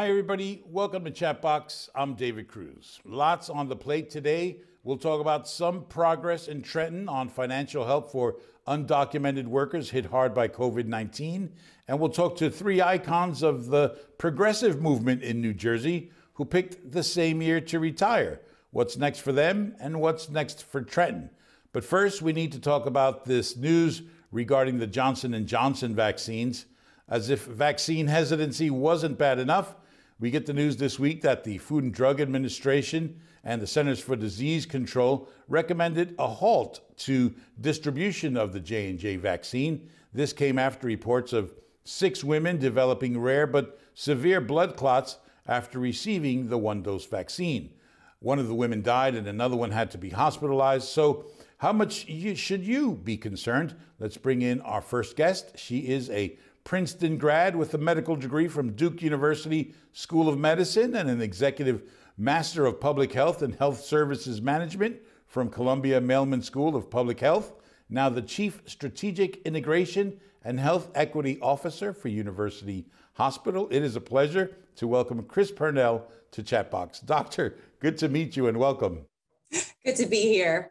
Hi, everybody. Welcome to Chatbox. I'm David Cruz. Lots on the plate today. We'll talk about some progress in Trenton on financial help for undocumented workers hit hard by COVID 19. And we'll talk to three icons of the progressive movement in New Jersey who picked the same year to retire. What's next for them and what's next for Trenton? But first, we need to talk about this news regarding the Johnson & Johnson vaccines. As if vaccine hesitancy wasn't bad enough, we get the news this week that the Food and Drug Administration and the Centers for Disease Control recommended a halt to distribution of the J&J vaccine. This came after reports of six women developing rare but severe blood clots after receiving the one-dose vaccine. One of the women died and another one had to be hospitalized. So, how much should you be concerned? Let's bring in our first guest. She is a Princeton grad with a medical degree from Duke University School of Medicine and an executive master of public health and health services management from Columbia Mailman School of Public Health. Now, the chief strategic integration and health equity officer for University Hospital. It is a pleasure to welcome Chris Pernell to Chatbox. Doctor, good to meet you and welcome. Good to be here.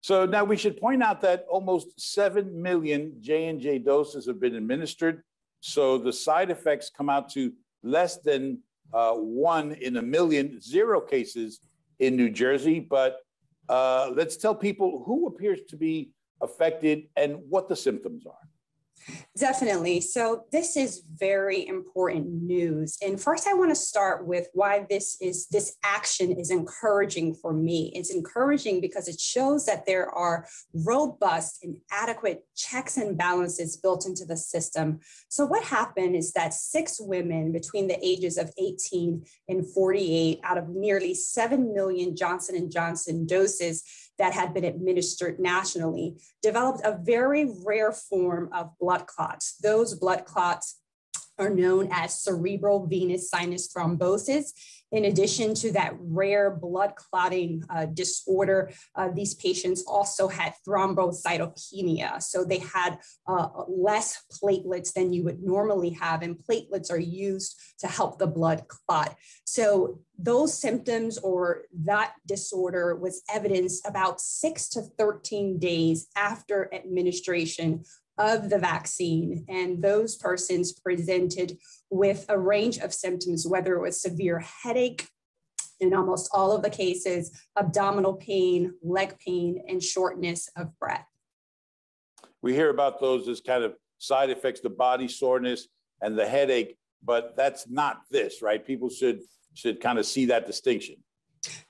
So now we should point out that almost 7 million J&J doses have been administered. So the side effects come out to less than uh, one in a million, zero cases in New Jersey. But uh, let's tell people who appears to be affected and what the symptoms are. Definitely. So this is very important news. And first I want to start with why this is this action is encouraging for me. It's encouraging because it shows that there are robust and adequate checks and balances built into the system. So what happened is that six women between the ages of 18 and 48 out of nearly 7 million Johnson and Johnson doses that had been administered nationally developed a very rare form of blood clots. Those blood clots are known as cerebral venous sinus thrombosis. In addition to that rare blood clotting uh, disorder, uh, these patients also had thrombocytopenia. So they had uh, less platelets than you would normally have, and platelets are used to help the blood clot. So those symptoms or that disorder was evidenced about six to 13 days after administration of the vaccine. And those persons presented with a range of symptoms, whether it was severe headache, in almost all of the cases, abdominal pain, leg pain, and shortness of breath. We hear about those as kind of side effects, the body soreness and the headache, but that's not this, right? People should should kind of see that distinction.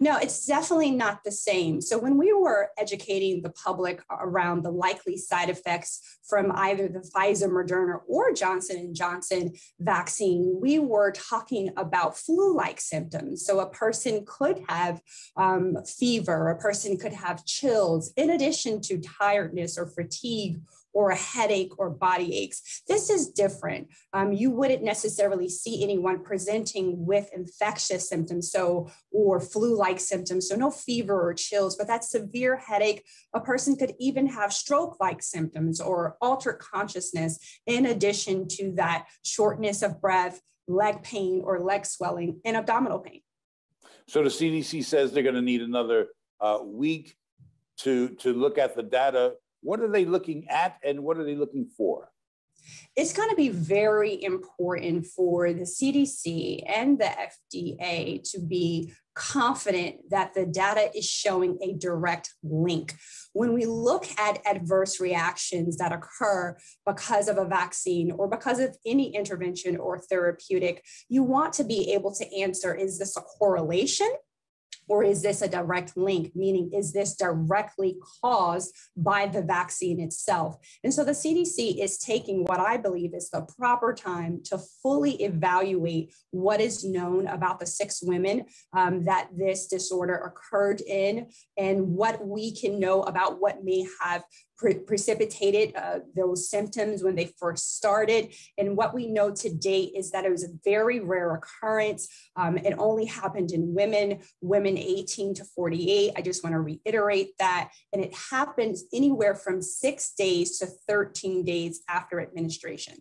No, it's definitely not the same. So when we were educating the public around the likely side effects from either the Pfizer, Moderna, or Johnson and Johnson vaccine, we were talking about flu-like symptoms. So a person could have um, fever, a person could have chills, in addition to tiredness or fatigue or a headache or body aches. This is different. Um, you wouldn't necessarily see anyone presenting with infectious symptoms, so or flu-like symptoms, so no fever or chills, but that severe headache. A person could even have stroke-like symptoms or altered consciousness, in addition to that shortness of breath, leg pain or leg swelling, and abdominal pain. So the CDC says they're going to need another uh, week to to look at the data what are they looking at and what are they looking for? It's going to be very important for the CDC and the FDA to be confident that the data is showing a direct link. When we look at adverse reactions that occur because of a vaccine or because of any intervention or therapeutic, you want to be able to answer is this a correlation or is this a direct link? Meaning, is this directly caused by the vaccine itself? And so the CDC is taking what I believe is the proper time to fully evaluate what is known about the six women um, that this disorder occurred in and what we can know about what may have pre- precipitated uh, those symptoms when they first started. And what we know to date is that it was a very rare occurrence. Um, it only happened in women, women 18 to 48. I just want to reiterate that. And it happens anywhere from six days to 13 days after administration.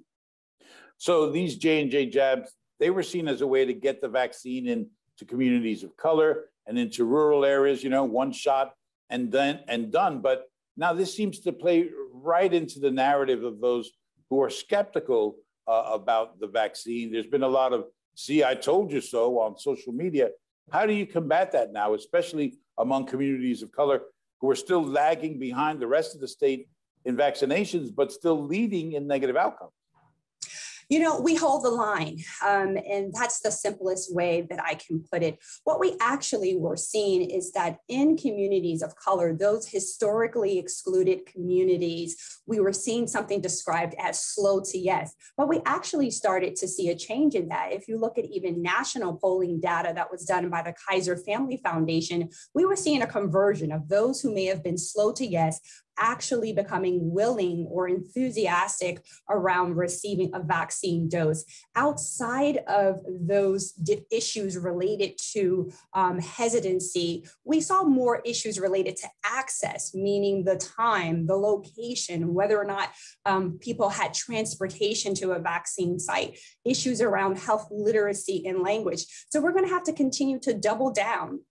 So these J and J jabs, they were seen as a way to get the vaccine into communities of color and into rural areas, you know, one shot and then and done. But now this seems to play right into the narrative of those who are skeptical uh, about the vaccine. There's been a lot of see, I told you so on social media. How do you combat that now, especially among communities of color who are still lagging behind the rest of the state in vaccinations, but still leading in negative outcomes? You know, we hold the line, um, and that's the simplest way that I can put it. What we actually were seeing is that in communities of color, those historically excluded communities, we were seeing something described as slow to yes. But we actually started to see a change in that. If you look at even national polling data that was done by the Kaiser Family Foundation, we were seeing a conversion of those who may have been slow to yes actually becoming willing or enthusiastic around receiving a vaccine dose. Outside of those issues related to um, hesitancy, we saw more issues related to access, meaning the time, the location, whether or not um, people had transportation to a vaccine site, issues around health literacy and language. So we're going to have to continue to double down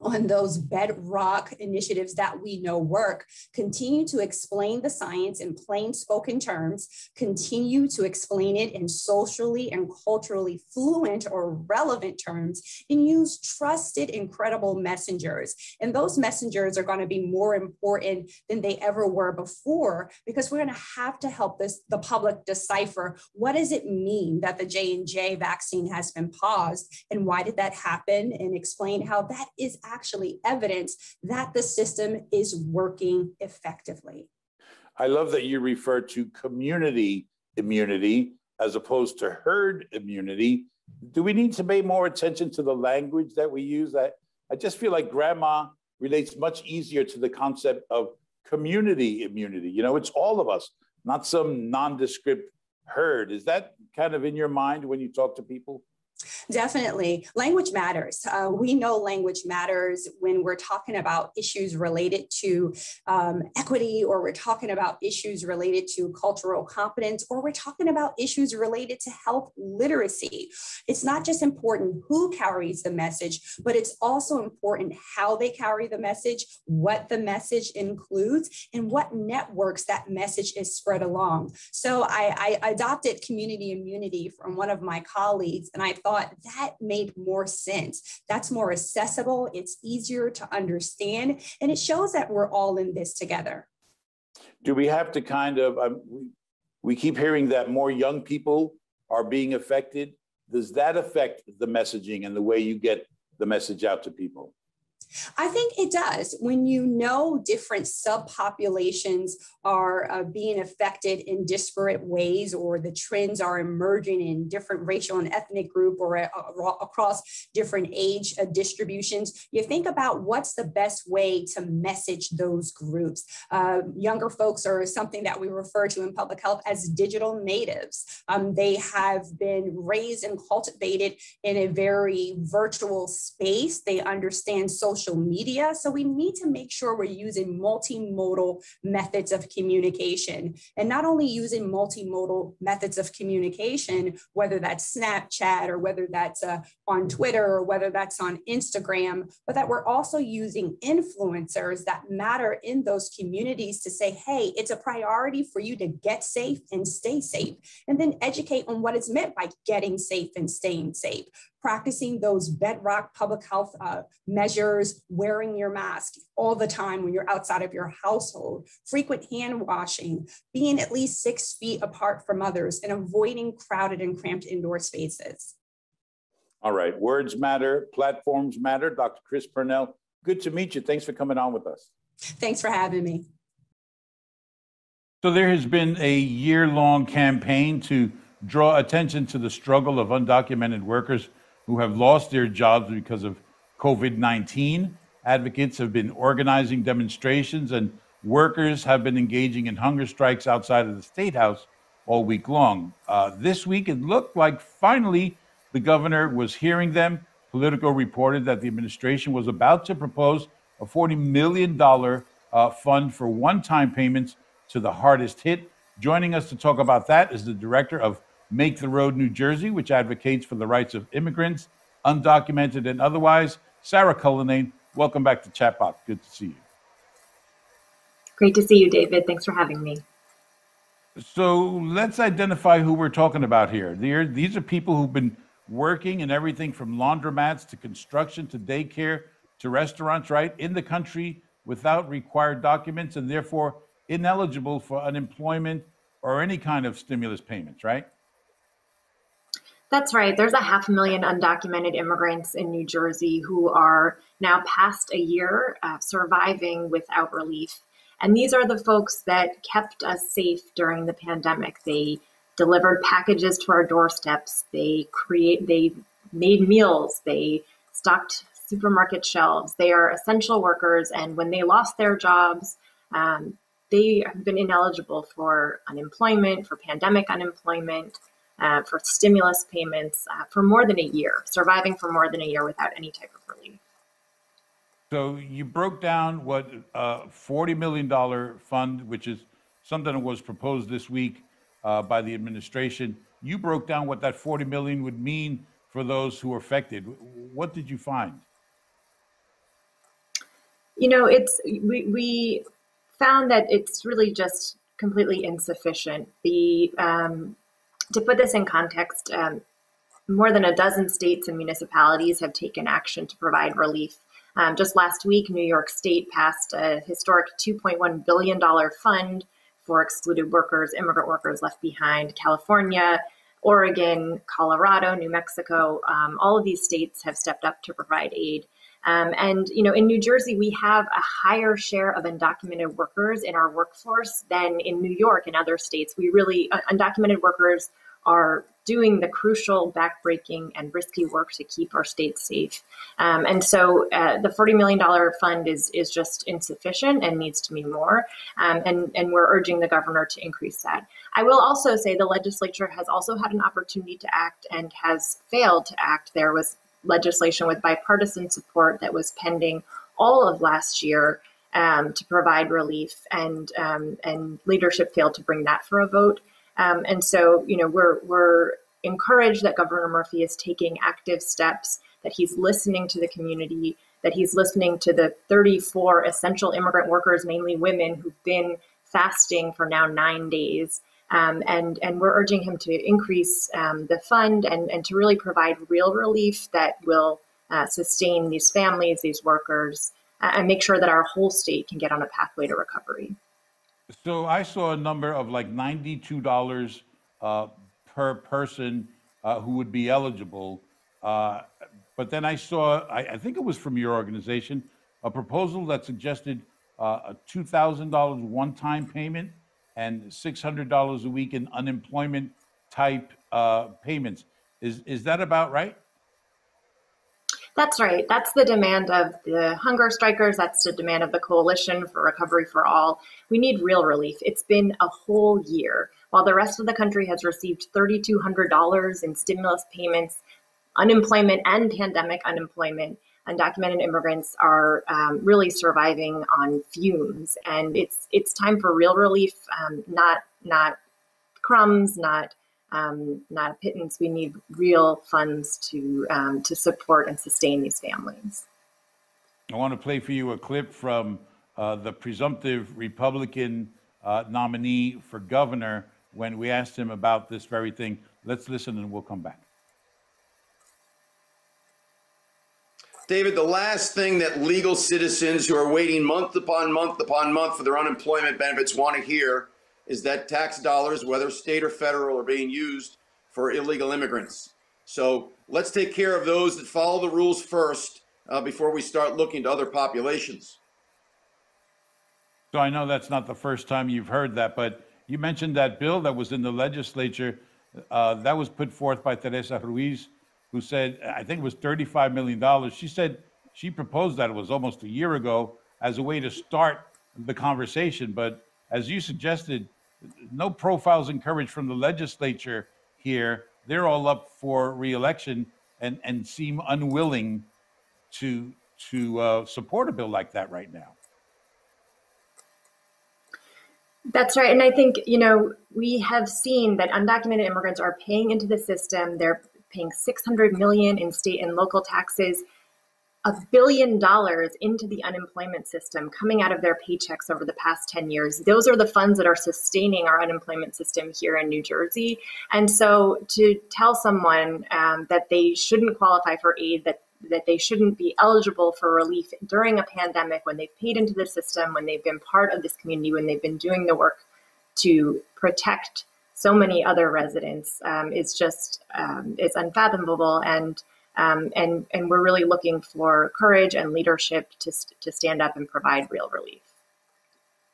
on those bedrock initiatives that we know work, continue to explain the science in plain spoken terms, continue to explain it in socially and culturally fluent or relevant terms, and use trusted, incredible messengers. And those messengers are going to be more important than they ever were before because we're going to have to help this the public decipher what does it mean that the J&J vaccine has been paused and why did that happen and explain how that is actually evidence that the system is working effectively. I love that you refer to community immunity as opposed to herd immunity. Do we need to pay more attention to the language that we use? I, I just feel like grandma relates much easier to the concept of community immunity. You know, it's all of us, not some nondescript herd. Is that kind of in your mind when you talk to people? Definitely. Language matters. Uh, we know language matters when we're talking about issues related to um, equity, or we're talking about issues related to cultural competence, or we're talking about issues related to health literacy. It's not just important who carries the message, but it's also important how they carry the message, what the message includes, and what networks that message is spread along. So I, I adopted community immunity from one of my colleagues, and I thought, thought that made more sense. That's more accessible, it's easier to understand, and it shows that we're all in this together. Do we have to kind of, um, we keep hearing that more young people are being affected. Does that affect the messaging and the way you get the message out to people? I think it does. When you know different subpopulations are uh, being affected in disparate ways, or the trends are emerging in different racial and ethnic group or uh, across different age uh, distributions, you think about what's the best way to message those groups. Uh, younger folks are something that we refer to in public health as digital natives. Um, they have been raised and cultivated in a very virtual space. They understand social social media. So we need to make sure we're using multimodal methods of communication. And not only using multimodal methods of communication, whether that's Snapchat or whether that's uh, on Twitter or whether that's on Instagram, but that we're also using influencers that matter in those communities to say, hey, it's a priority for you to get safe and stay safe, and then educate on what is meant by getting safe and staying safe practicing those bedrock public health uh, measures, wearing your mask all the time when you're outside of your household, frequent hand washing, being at least six feet apart from others, and avoiding crowded and cramped indoor spaces. All right, words matter, platforms matter. Dr. Chris Pernell, good to meet you. Thanks for coming on with us. Thanks for having me. So, there has been a year long campaign to draw attention to the struggle of undocumented workers who have lost their jobs because of COVID 19. Advocates have been organizing demonstrations, and workers have been engaging in hunger strikes outside of the State House all week long. Uh, this week, it looked like finally the governor was hearing them. Politico reported that the administration was about to propose a $40 million uh, fund for one time payments to the hardest hit. Joining us to talk about that is the director of Make the Road New Jersey, which advocates for the rights of immigrants, undocumented and otherwise. Sara Cullinane, welcome back to Chatbox. Good to see you. Great to see you, David. Thanks for having me. So let's identify who we're talking about here. These are people who've been working in everything from laundromats to construction to daycare to restaurants, right, in the country without required documents and therefore ineligible for unemployment or any kind of stimulus payments, right? That's right. There's a half a million undocumented immigrants in New Jersey who are now past a year uh, surviving without relief. And these are the folks that kept us safe during the pandemic. They delivered packages to our doorsteps. They create they made meals. They stocked supermarket shelves. They are essential workers, and when they lost their jobs, um, they have been ineligible for unemployment, for pandemic unemployment, uh, for stimulus payments uh, for more than a year, surviving for more than a year without any type of relief. So you broke down what a uh, $40 million fund, which is something that was proposed this week uh, by the administration. You broke down what that 40 million would mean for those who are affected. What did you find? You know, it's we, we found that it's really just completely insufficient. The um, to put this in context, um, more than a dozen states and municipalities have taken action to provide relief. Um, just last week, New York State passed a historic $2.1 billion fund for excluded workers, immigrant workers left behind. California, Oregon, Colorado, New Mexico, um, all of these states have stepped up to provide aid. Um, and you know, in New Jersey, we have a higher share of undocumented workers in our workforce than in New York and other states. We really uh, undocumented workers are doing the crucial, backbreaking, and risky work to keep our state safe. Um, and so, uh, the forty million dollar fund is is just insufficient and needs to be more. Um, and and we're urging the governor to increase that. I will also say the legislature has also had an opportunity to act and has failed to act. There was legislation with bipartisan support that was pending all of last year um, to provide relief, and um, and leadership failed to bring that for a vote. Um, and so, you know, we're we're encouraged that Governor Murphy is taking active steps, that he's listening to the community, that he's listening to the 34 essential immigrant workers, mainly women, who've been fasting for now nine days. Um, and, and we're urging him to increase um, the fund and, and to really provide real relief that will uh, sustain these families, these workers, uh, and make sure that our whole state can get on a pathway to recovery. So I saw a number of like $92 uh, per person uh, who would be eligible. Uh, but then I saw, I, I, think it was from your organization, a proposal that suggested uh, a $2,000 one time payment and $600 a week in unemployment type uh, payments. Is, is that about right? That's right. That's the demand of the hunger strikers. That's the demand of the Coalition for Recovery for All. We need real relief. It's been a whole year. While the rest of the country has received $3,200 in stimulus payments, unemployment and pandemic unemployment, undocumented immigrants are um, really surviving on fumes, and it's it's time for real relief, um, not not crumbs, not um, not a pittance. We need real funds to um, to support and sustain these families. I want to play for you a clip from uh, the presumptive Republican uh, nominee for governor when we asked him about this very thing. Let's listen and we'll come back. David, the last thing that legal citizens who are waiting month upon month upon month for their unemployment benefits want to hear is that tax dollars, whether state or federal, are being used for illegal immigrants. So let's take care of those that follow the rules first uh, before we start looking to other populations. So I know that's not the first time you've heard that, but you mentioned that bill that was in the legislature uh, that was put forth by Teresa Ruiz who said, I think it was $35 million. She said she proposed that it was almost a year ago as a way to start the conversation. But as you suggested, no profiles encouraged from the legislature here. They're all up for reelection and, and seem unwilling to to uh, support a bill like that right now. That's right. And I think, you know, we have seen that undocumented immigrants are paying into the system. They're paying 600 million in state and local taxes, a billion dollars into the unemployment system coming out of their paychecks over the past 10 years. Those are the funds that are sustaining our unemployment system here in New Jersey. And so to tell someone um, that they shouldn't qualify for aid, that that they shouldn't be eligible for relief during a pandemic when they've paid into the system, when they've been part of this community, when they've been doing the work to protect so many other residents um, is just um, it's unfathomable and um, and and we're really looking for courage and leadership to to stand up and provide real relief.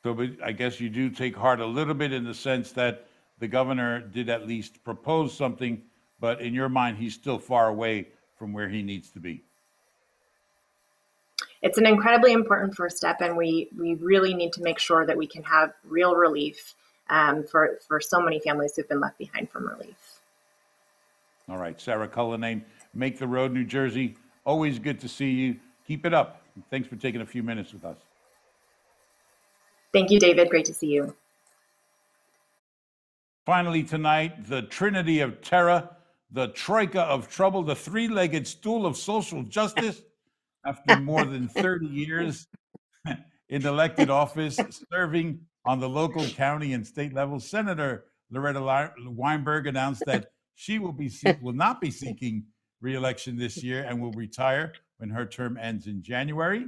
So, but I guess you do take heart a little bit in the sense that the governor did at least propose something, but in your mind, he's still far away from where he needs to be. It's an incredibly important first step, and we we really need to make sure that we can have real relief um, for for so many families who've been left behind from relief. All right, Sara Cullinane, Make the Road, New Jersey. Always good to see you. Keep it up. Thanks for taking a few minutes with us. Thank you, David. Great to see you. Finally, tonight, the Trinity of Terror, the Troika of Trouble, the three legged stool of social justice. After more than 30 years in elected office, serving on the local, county, and state level, Senator Loretta Weinberg announced that she will be will not be seeking reelection this year and will retire when her term ends in January.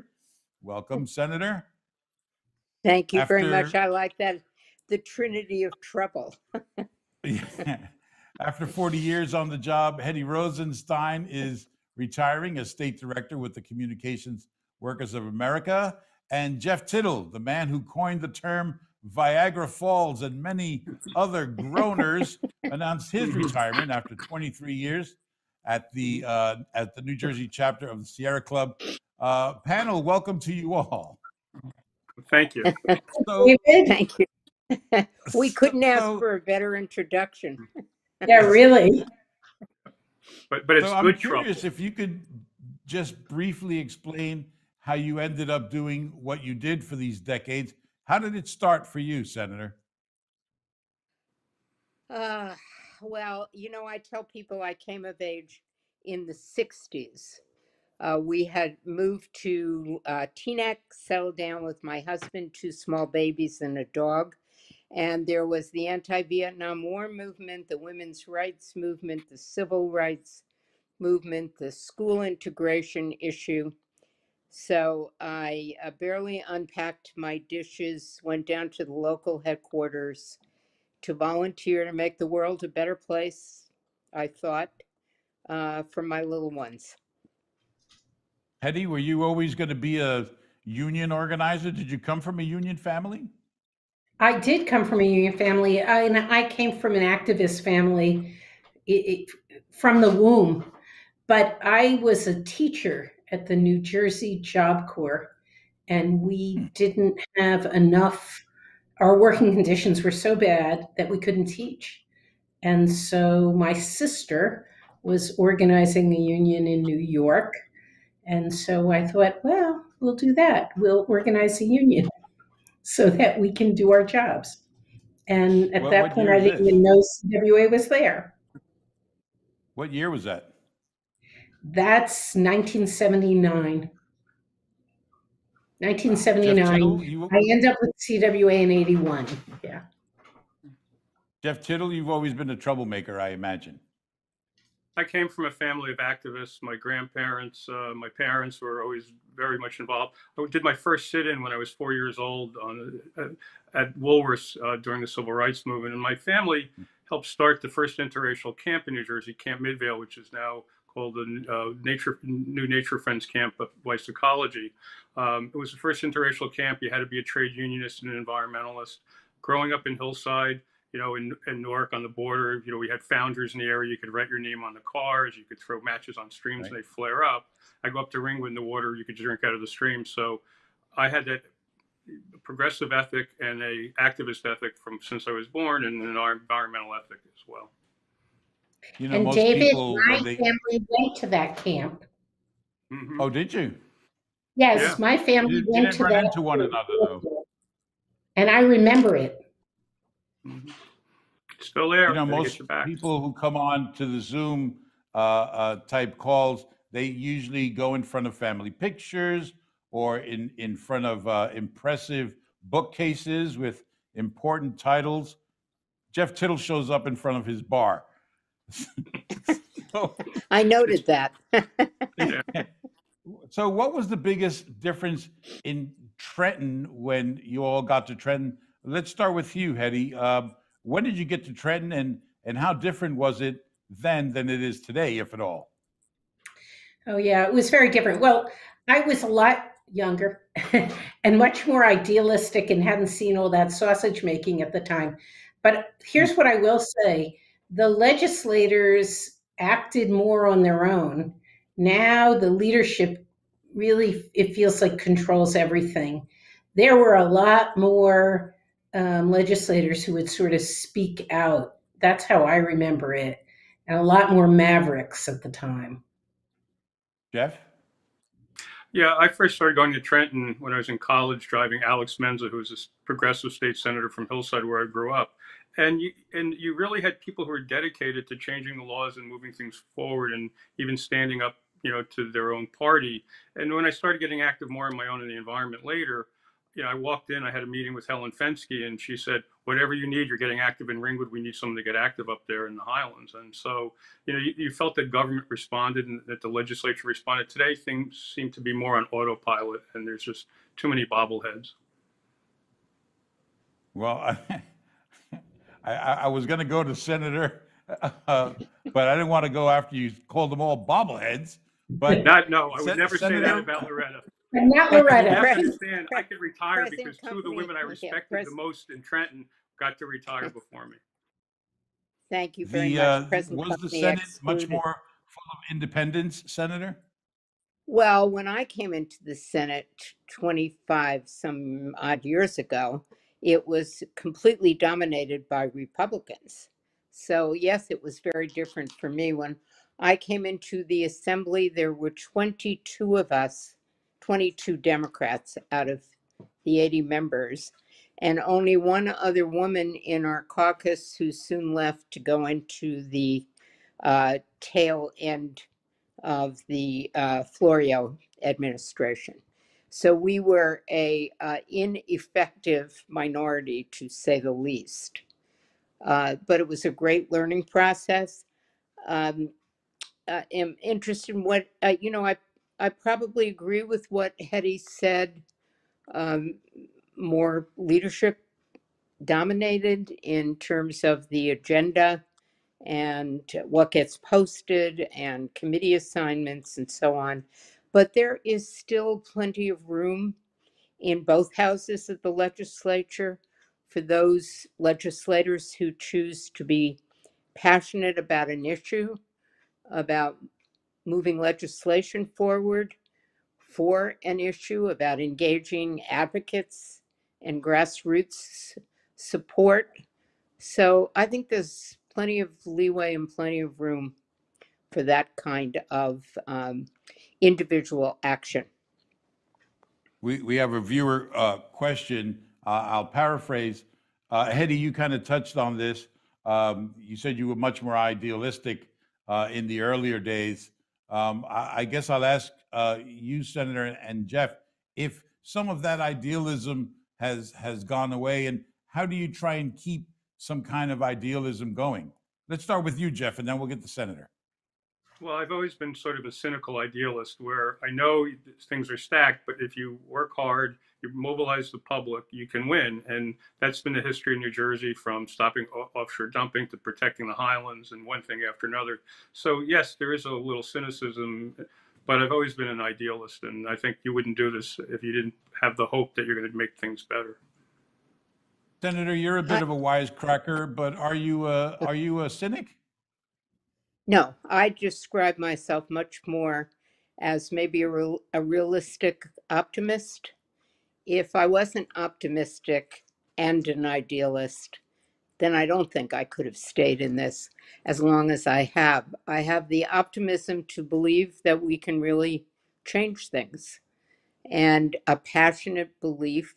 Welcome, Senator. Thank you very much. I like that. The Trinity of Trouble. After 40 years on the job, Hetty Rosenstein is retiring as state director with the Communications Workers of America. And Jeff Tittel, the man who coined the term Viagra Falls and many other groaners, announced his retirement after 23 years at the uh, at the New Jersey chapter of the Sierra Club. Uh, panel, welcome to you all. Thank you. So, Thank you. we couldn't ask so, for a better introduction. yeah, really. But but it's so good I'm curious trouble. if you could just briefly explain how you ended up doing what you did for these decades. How did it start for you, Senator? Uh, well, you know, I tell people I came of age in the 60s. Uh, we had moved to uh, Teaneck, settled down with my husband, two small babies, and a dog. And there was the anti Vietnam War movement, the women's rights movement, the civil rights movement, the school integration issue. So I uh, barely unpacked my dishes, went down to the local headquarters to volunteer to make the world a better place, I thought, uh, for my little ones. Hetty, were you always going to be a union organizer? Did you come from a union family? I did come from a union family, I, and I came from an activist family it, it, from the womb. But I was a teacher at the New Jersey Job Corps, and we hmm. didn't have enough. Our working conditions were so bad that we couldn't teach. And so my sister was organizing a union in New York. And so I thought, well, we'll do that. We'll organize a union so that we can do our jobs. And at that point, I didn't even know CWA was there. What year was that? That's 1979. 1979. you, I end up with CWA in 81. Yeah. Jeff Tittel, you've always been a troublemaker, I imagine. I came from a family of activists. My grandparents, uh, my parents were always very much involved. I did my first sit-in when I was four years old on at, at Woolworths uh, during the civil rights movement, and my family helped start the first interracial camp in New Jersey, Camp Midvale, which is now called the uh, Nature New Nature Friends Camp of Weis Ecology. Um, it was the first interracial camp. You had to be a trade unionist and an environmentalist. Growing up in Hillside, you know, in, in Newark on the border, you know, we had founders in the area. You could write your name on the cars. You could throw matches on streams right. and they flare up. I go up to Ringwood in the water. You could drink out of the stream. So I had that progressive ethic and a activist ethic from since I was born and an environmental ethic as well. You know, and David, people, my they... family went to that camp. Mm-hmm. Oh, did you? Yes, yeah. my family you, went you to that. into one another, though. And I remember it. Mm-hmm. Still there. You know, Gotta get most your back. people who come on to the Zoom uh, uh, type calls, they usually go in front of family pictures or in, in front of uh, impressive bookcases with important titles. Jeff Tittel shows up in front of his bar. so, I noted that. so, what was the biggest difference in Trenton when you all got to Trenton? Let's start with you, Hetty. Um, when did you get to Trenton, and and how different was it then than it is today, if at all? Oh, yeah, it was very different. Well, I was a lot younger and much more idealistic and hadn't seen all that sausage making at the time. But here's what I will say the legislators acted more on their own. Now the leadership really, it feels like controls everything. There were a lot more um, legislators who would sort of speak out. That's how I remember it. And a lot more mavericks at the time. Jeff? Yeah, I first started going to Trenton when I was in college, driving Alex Menza, who was a s- progressive state senator from Hillside, where I grew up. And you, and you really had people who were dedicated to changing the laws and moving things forward, and even standing up, you know, to their own party. And when I started getting active more on my own in the environment later, you know, I walked in, I had a meeting with Helen Fenske, and she said, "Whatever you need, you're getting active in Ringwood. We need someone to get active up there in the Highlands." And so, you know, you, you felt that government responded and that the legislature responded. Today, things seem to be more on autopilot, and there's just too many bobbleheads. Well, I, I, I was going to go to Senator, uh, but I didn't want to go after you called them all bobbleheads. But Not, no, I would Sen- never say that about Loretta. And not You Loretta. have to understand, I could retire present because two of the company- women I yeah, respected the present- most in Trenton got to retire before me. Thank you very the much. uh, Present was the company Senate much excluded. more full of independents, Senator? Well, when I came into the Senate 25 some odd years ago, it was completely dominated by Republicans. So, yes, it was very different for me. When I came into the assembly, there were 22 of us, 22 Democrats out of the 80 members, and only one other woman in our caucus who soon left to go into the uh, tail end of the uh, Florio administration. So we were a uh, ineffective minority, to say the least. Uh, but it was a great learning process. Um, uh, am interested in what uh, you know. I I probably agree with what Hetty said. Um, more leadership dominated in terms of the agenda and what gets posted and committee assignments and so on. But there is still plenty of room in both houses of the legislature for those legislators who choose to be passionate about an issue, about moving legislation forward for an issue, about engaging advocates and grassroots support. So I think there's plenty of leeway and plenty of room for that kind of um, individual action. We, we have a viewer uh, question. Uh, I'll paraphrase. Uh, Hetty, you kind of touched on this. Um, you said you were much more idealistic uh, in the earlier days. Um, I, I guess I'll ask uh, you, Senator, and Jeff, if some of that idealism has has gone away, and how do you try and keep some kind of idealism going? Let's start with you, Jeff, and then we'll get the senator. Well, I've always been sort of a cynical idealist where I know things are stacked, but if you work hard, you mobilize the public, you can win. And that's been the history of New Jersey from stopping offshore dumping to protecting the highlands and one thing after another. So, yes, there is a little cynicism, but I've always been an idealist. And I think you wouldn't do this if you didn't have the hope that you're going to make things better. Senator, you're a bit of a wisecracker, but are you a, are you a cynic? No, I describe myself much more as maybe a, real, a realistic optimist. If I wasn't optimistic and an idealist, then I don't think I could have stayed in this as long as I have. I have the optimism to believe that we can really change things and a passionate belief,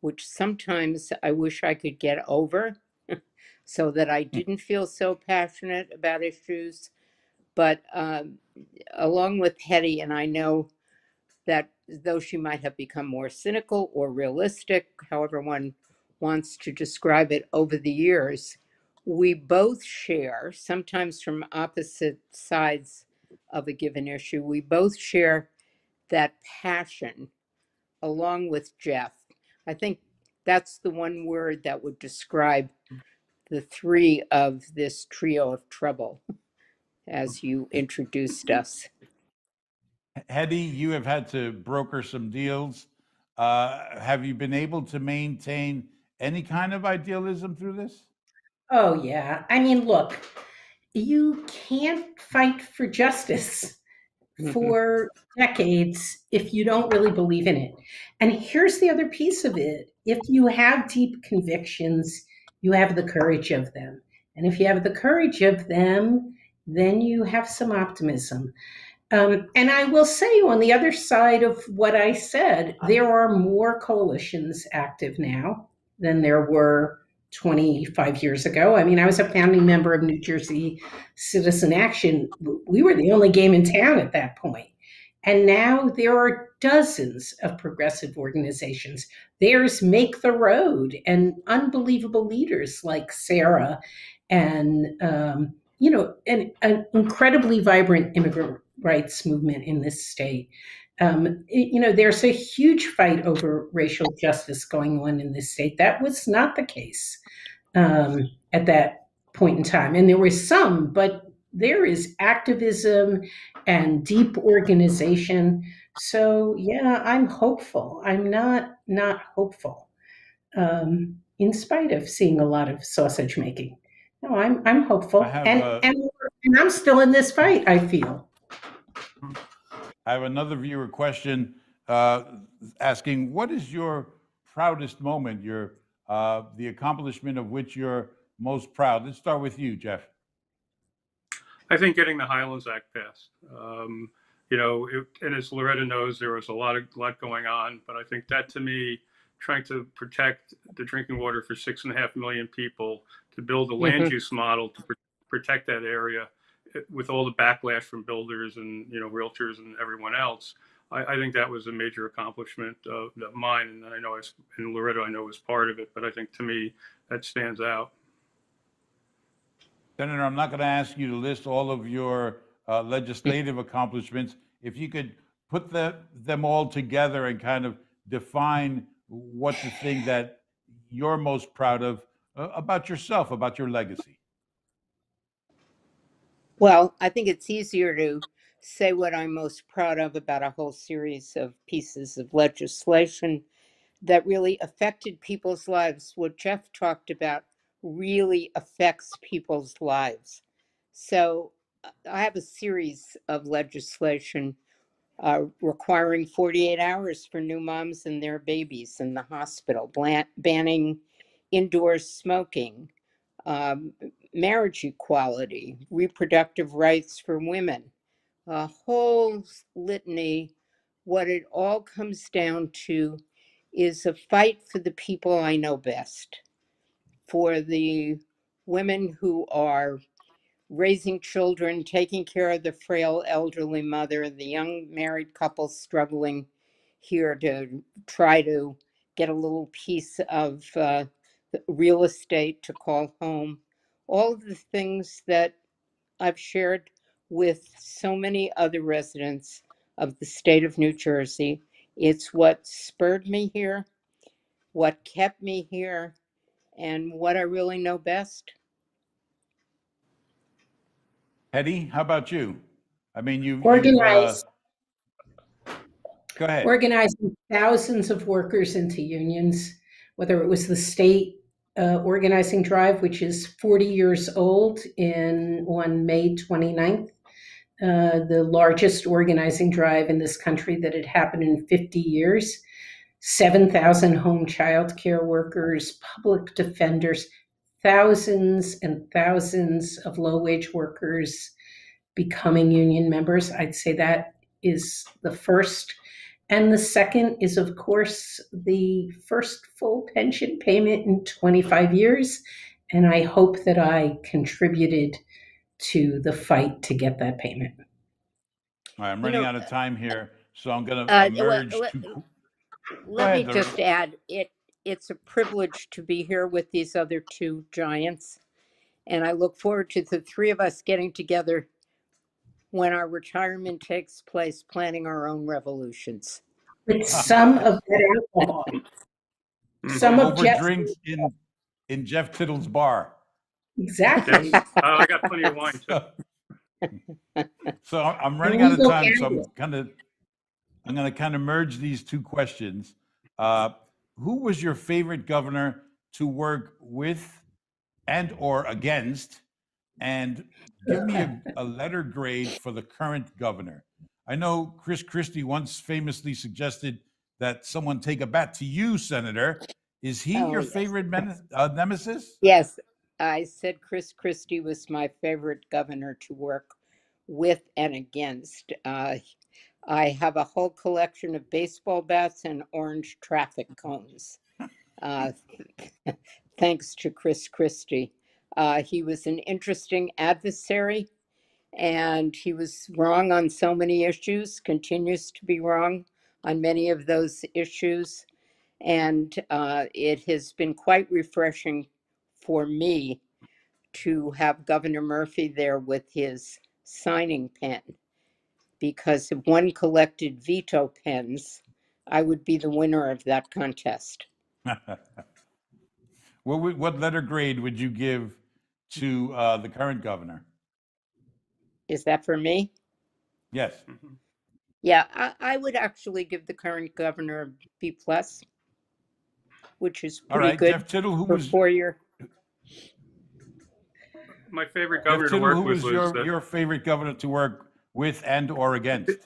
which sometimes I wish I could get over, so that I hmm. didn't feel so passionate about issues. But um, along with Hetty, and I know that though she might have become more cynical or realistic, however one wants to describe it over the years, we both share, sometimes from opposite sides of a given issue, we both share that passion along with Jeff. I think that's the one word that would describe the three of this trio of trouble as you introduced us. Hetty, you have had to broker some deals. Uh, have you been able to maintain any kind of idealism through this? Oh, yeah. I mean, look, you can't fight for justice for decades if you don't really believe in it. And here's the other piece of it if you have deep convictions, you have the courage of them. And if you have the courage of them, then you have some optimism. Um, and I will say, on the other side of what I said, there are more coalitions active now than there were 25 years ago. I mean, I was a founding member of New Jersey Citizen Action. We were the only game in town at that point. And now there are dozens of progressive organizations. There's Make the Road and unbelievable leaders like Sara and, um, you know, an, an incredibly vibrant immigrant rights movement in this state. Um, you know, there's a huge fight over racial justice going on in this state. That was not the case um, at that point in time. And there was some, but there is activism and deep organization. So yeah, I'm hopeful. I'm not not hopeful, um, in spite of seeing a lot of sausage making. No, I'm I'm hopeful, and, uh, and and I'm still in this fight. I feel. I have another viewer question uh, asking, what is your proudest moment, your uh, the accomplishment of which you're most proud? Let's start with you, Jeff. I think getting the Highlands Act passed. Um, you know, it, and as Loretta knows, there was a lot of lot going on, but I think that to me, trying to protect the drinking water for six and a half million people, to build a land Mhm. use model to pr- protect that area, eh, with all the backlash from builders and you know realtors and everyone else. I, I think that was a major accomplishment of, of mine, and I know it's, and Loretta I know was part of it, but I think to me that stands out. Senator, I'm not going to ask you to list all of your uh, legislative accomplishments. If you could put the, them all together and kind of define what the thing that you're most proud of uh, about yourself, about your legacy. Well, I think it's easier to say what I'm most proud of about a whole series of pieces of legislation that really affected people's lives. What Jeff talked about really affects people's lives. So I have a series of legislation uh, requiring 48 hours for new moms and their babies in the hospital, banning indoor smoking, um, marriage equality, reproductive rights for women, a whole litany. What it all comes down to is a fight for the people I know best, for the women who are raising children, taking care of the frail elderly mother, the young married couple struggling here to try to get a little piece of uh, real estate to call home. All of the things that I've shared with so many other residents of the state of New Jersey. It's what spurred me here, what kept me here, and what I really know best. Hetty, how about you? I mean, you. you've, uh, Go ahead. organizing thousands of workers into unions, whether it was the state uh, organizing drive, which is 40 years old in on May 29th, uh, the largest organizing drive in this country that had happened in 50 years. 7,000 home child care workers, public defenders, thousands and thousands of low wage workers becoming union members. I'd say that is the first. And the second is, of course, the first full pension payment in 25 years And I hope that I contributed to the fight to get that payment. All right, I'm You running know, out of time here, so I'm going to Uh, well, merge let- two. Let me just add, it, it's a privilege to be here with these other two giants. And I look forward to the three of us getting together when our retirement takes place, planning our own revolutions. With some of that alcohol, some of Over Jeff's, drinks in, in Jeff Tittel's bar. exactly. Yes, uh, I got plenty of wine too. So I- I'm running out of Illegal time, so I'm cannabis. kind of, I'm going to kind of merge these two questions. Uh, Who was your favorite governor to work with and or against? And give me a, a letter grade for the current governor. I know Chris Christie once famously suggested that someone take a bat to you, Senator. Is he Oh, your yes. favorite men- uh, nemesis? Yes, I said Chris Christie was my favorite governor to work with and against. Uh, I have a whole collection of baseball bats and orange traffic cones. Uh, thanks to Chris Christie. Uh, he was an interesting adversary and he was wrong on so many issues, continues to be wrong on many of those issues. And uh, it has been quite refreshing for me to have Governor Murphy there with his signing pen. Because if one collected veto pens, I would be the winner of that contest. What, would- what letter grade would you give to uh, the current governor? Is that for me? Yes. Mhm. Yeah, I, I would actually give the current governor a B plus, which is All pretty right, good Jeff Tittel, who for was four year. My favorite Jeff governor to Tittel, work who with was was, your, the- your favorite governor to work with and or against?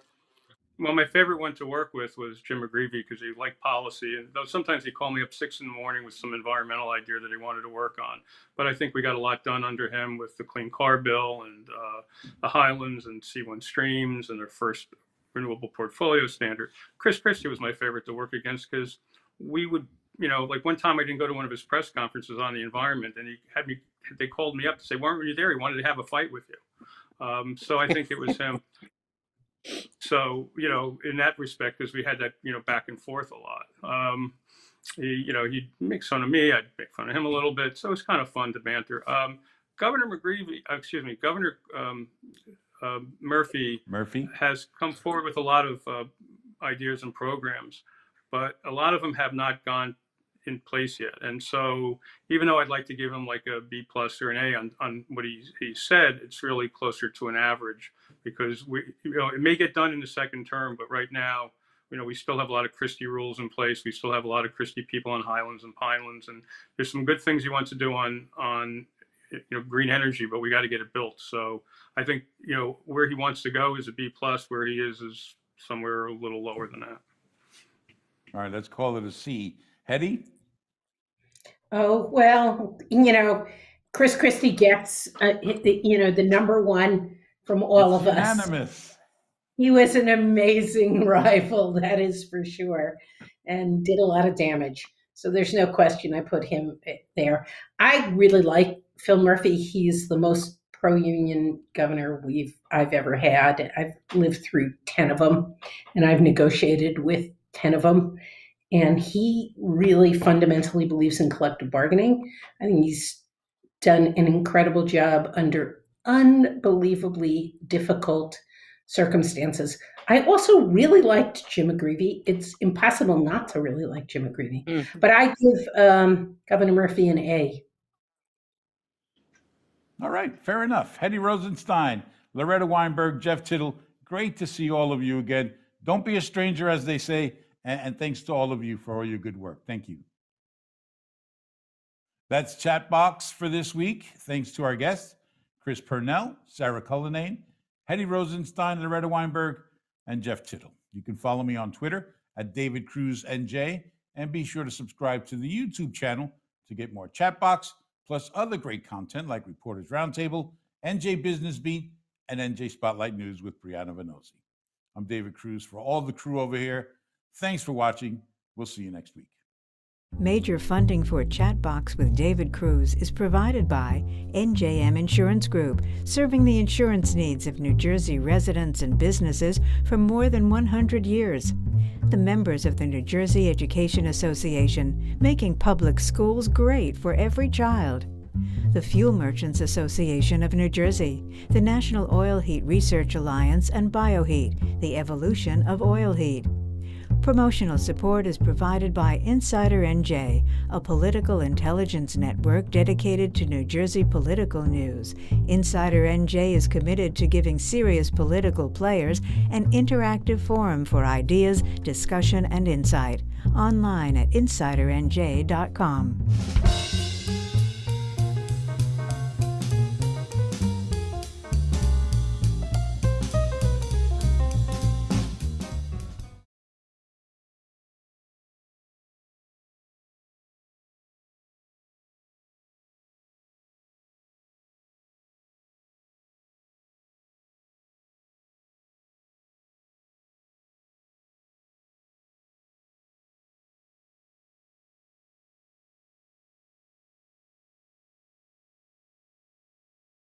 Well, my favorite one to work with was Jim McGreevey because he liked policy. And though sometimes he called me up six in the morning with some environmental idea that he wanted to work on. But I think we got a lot done under him with the clean car bill and uh, the Highlands and C1 streams and their first renewable portfolio standard. Chris Christie was my favorite to work against because we would, you know, like one time I didn't go to one of his press conferences on the environment and he had me, they called me up to say, weren't you there? He wanted to have a fight with you. Um, so I think it was him. So, you know, in that respect, because we had that, you know, back and forth a lot. Um, he, you know, he'd make fun of me, I'd make fun of him a little bit. So it's kind of fun to banter. Um, Governor McGreevey, uh, excuse me, Governor um, uh, Murphy Murphy? has come forward with a lot of uh, ideas and programs, but a lot of them have not gone in place yet. And so, even though I'd like to give him like a B plus or an A on, on what he, he said, it's really closer to an average because we, you know, it may get done in the second term, but right now, you know, we still have a lot of Christie rules in place. We still have a lot of Christie people on Highlands and Pinelands, and there's some good things he wants to do on on you know green energy, but we got to get it built. So I think you know where he wants to go is a B plus. Where he is is somewhere a little lower than that. All right, let's call it a C. Hetty? Oh, well, you know, Chris Christie gets, uh, the- you know, the number one from all It's of us. Unanimous. He was an amazing rival, that is for sure, and did a lot of damage. So there's no question I put him eh, there. I really like Phil Murphy. He's the most pro-union governor we've I've ever had. I've lived through 10 of them and I've negotiated with 10 of them. And he really fundamentally believes in collective bargaining. I think he's done an incredible job under unbelievably difficult circumstances. I also really liked Jim McGreevey. It's impossible not to really like Jim McGreevey. Mhm. But I give um, Governor Murphy an A. All right, fair enough. Hetty Rosenstein, Loretta Weinberg, Jeff Tittel, great to see all of you again. Don't be a stranger, as they say, and, and thanks to all of you for all your good work. Thank you. That's Chatbox for this week. Thanks to our guests, Chris Pernell, Sara Cullinane, Hetty Rosenstein, Loretta Weinberg, and Jeff Tittel. You can follow me on Twitter at David Cruz NJ, and be sure to subscribe to the YouTube channel to get more Chatbox, plus other great content like Reporters Roundtable, NJ Business Beat, and NJ Spotlight News with Briana Vannozzi. I'm David Cruz for all the crew over here. Thanks for watching. We'll see you next week. Major funding for Chatbox with David Cruz is provided by NJM Insurance Group, serving the insurance needs of New Jersey residents and businesses for more than 100 years. The members of the New Jersey Education Association, making public schools great for every child. The Fuel Merchants Association of New Jersey, the National Oil Heat Research Alliance, and BioHeat, the evolution of oil heat. Promotional support is provided by Insider NJ, a political intelligence network dedicated to New Jersey political news. Insider NJ is committed to giving serious political players an interactive forum for ideas, discussion, and insight. Online at insidernj.com.